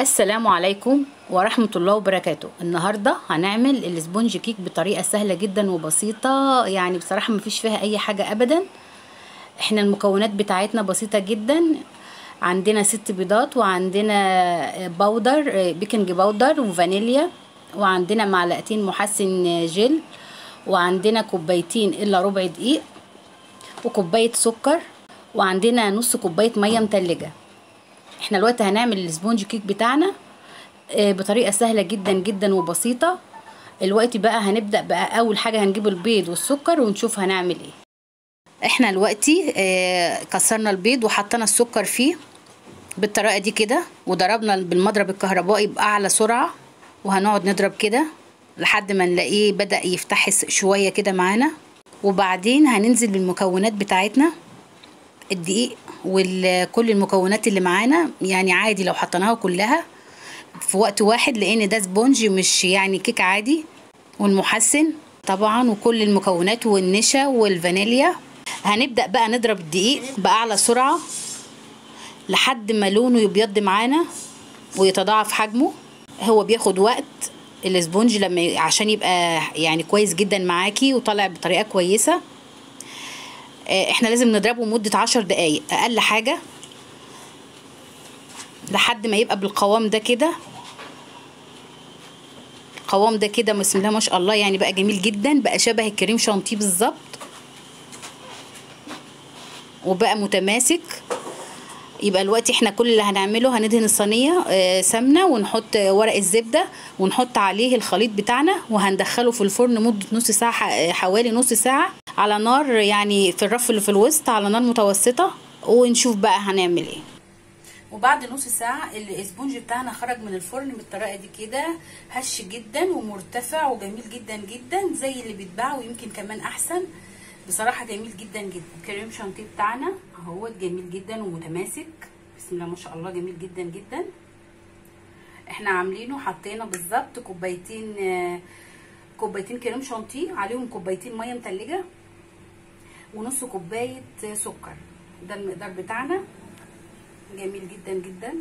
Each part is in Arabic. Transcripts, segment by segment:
السلام عليكم ورحمة الله وبركاته. النهاردة هنعمل ال sponge cake بطريقة سهلة جدا وبسيطة. يعني بصراحة مفيش فيها أي حاجة أبدا. إحنا المكونات بتاعتنا بسيطة جدا. عندنا ست بيضات وعندنا powder baking powder وفانيليا وعندنا معلقتين محسن جل وعندنا كوبايتين إلا ربع دقيق وكوباية سكر وعندنا نص كوباية مية متلجة. إحنا دلوقتي هنعمل ال sponge cake بتاعنا بطريقة سهلة جدا جدا وبسيطة. الوقت بقى هنبدأ بقى أول حاجة هنجيب البيض والسكر ونشوف هنعمل إيه. إحنا دلوقتي آه كسرنا البيض وحطينا السكر فيه بالطريقة دي كده وضربنا بالمضرب الكهربائي بأعلى سرعة وهنقعد نضرب كده. لحد ما نلاقيه بدأ يفتح شوية كده معانا. وبعدين هننزل بالمكونات بتاعتنا. الدقيق وكل المكونات اللي معانا يعني عادي لو حطيناها كلها. في وقت واحد لأن ده سبونج مش يعني كيك عادي. والمحسن طبعا وكل المكونات والنشا والفانيليا. هنبدأ بقى نضرب الدقيق بأعلى سرعة. لحد ما لونه يبيض معانا ويتضاعف حجمه. هو بياخد وقت. الاسبونج لما عشان يبقى يعني كويس جدا معاكي وطالع بطريقة كويسة إحنا لازم نضربه مدة عشر دقايق. أقل حاجة لحد ما يبقى بالقوام ده كده. القوام ده كده بسم الله ما شاء الله يعني بقى جميل جدا بقى شبه الكريم شانتيه بالظبط. وبقى متماسك. يبقى دلوقتي إحنا كل اللي هنعمله هندهن الصينية سمنة ونحط ورق الزبدة ونحط عليه الخليط بتاعنا وهندخله في الفرن مدة نص ساعة حوالي نص ساعة على نار يعني في الرف اللي في الوسط على نار متوسطة ونشوف بقى هنعمل إيه. وبعد نص ساعة الاسبونج بتاعنا خرج من الفرن بالطريقة دي كده هش جدا ومرتفع وجميل جدا جدا زي اللي بيتباع ويمكن كمان أحسن. بصراحة جميل جدا جدا. كريم شانتيه بتاعنا اهوت جميل جدا ومتماسك. بسم الله ما شاء الله جميل جدا جدا. إحنا عاملينه حطينا بالظبط كوبايتين كوبايتين كريم شانتيه عليهم كوبايتين مية متلجة ونص كوباية سكر. ده المقدار بتاعنا. جميل جدا جدا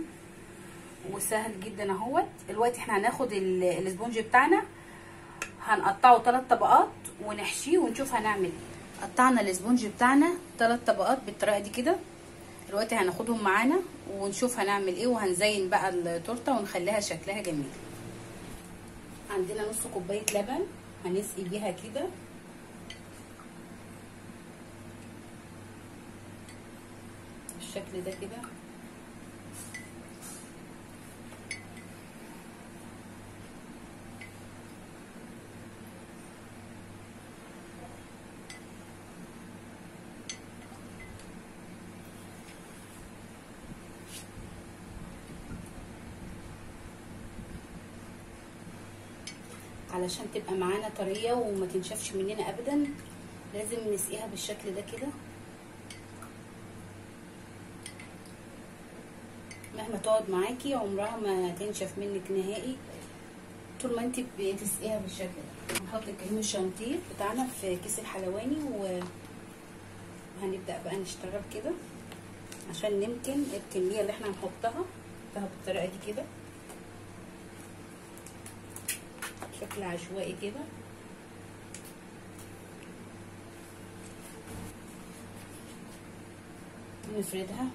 وسهل جدا أهوت. دلوقتي إحنا هناخد الاسبونج بتاعنا. هنقطعه ثلاث طبقات ونحشيه ونشوف هنعمل إيه. قطعنا الاسبونج بتاعنا ثلاث طبقات بالطريقة دي كده. دلوقتي هناخدهم معانا ونشوف هنعمل إيه وهنزين بقى التورتة ونخليها شكلها جميل. عندنا نص كوباية لبن هنسقي بيها كده. بالشكل ده كده. علشان تبقى معانا طرية وما تنشفش مننا ابدا. لازم نسقيها بالشكل ده كده. مهما تقعد معاكي عمرها ما تنشف منك نهائي. طول ما انت بتسقيها بالشكل ده. هنحط الكريم الشانتيه بتاعنا في كيس الحلواني وهنبدأ بقى نشتغل كده. عشان نمكن الكمية اللي إحنا هنحطها نحطها بالطريقة دي كده. بشكل عشوائي كده. نفردها.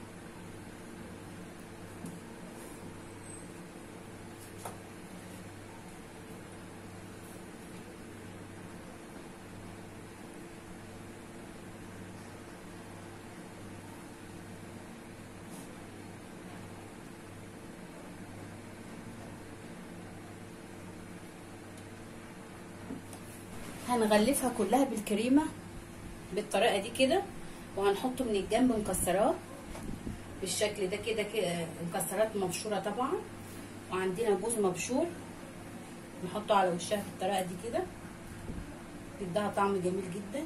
هنغلفها كلها بالكريمة بالطريقة دي كده وهنحط من الجنب مكسرات بالشكل ده كده كده مكسرات مبشورة طبعا. وعندنا جوز مبشور نحطه على وشها بالطريقة دي كده. بيديها طعم جميل جدا.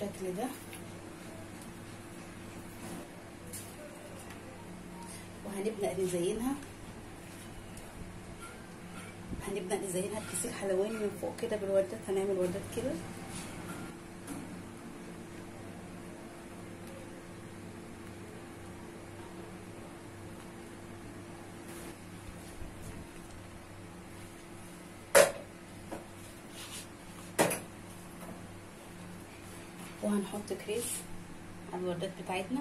بالشكل ده. وهنبدأ نزينها. هنبدأ نزينها بكيس الحلواني من فوق كده بالوردات. هنعمل وردات كده. وهنحط كريس على الوردات بتاعتنا.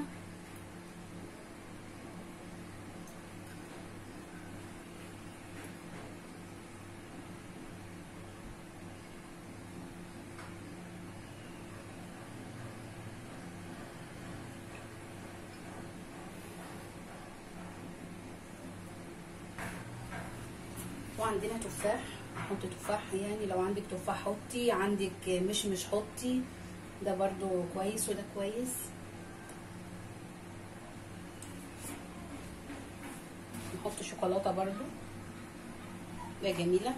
وعندنا تفاح نحط تفاح يعني لو عندك تفاح حطي عندك مشمش حطي. ده برضو كويس وده كويس. نحط شوكولاتة برضو. ده جميلة.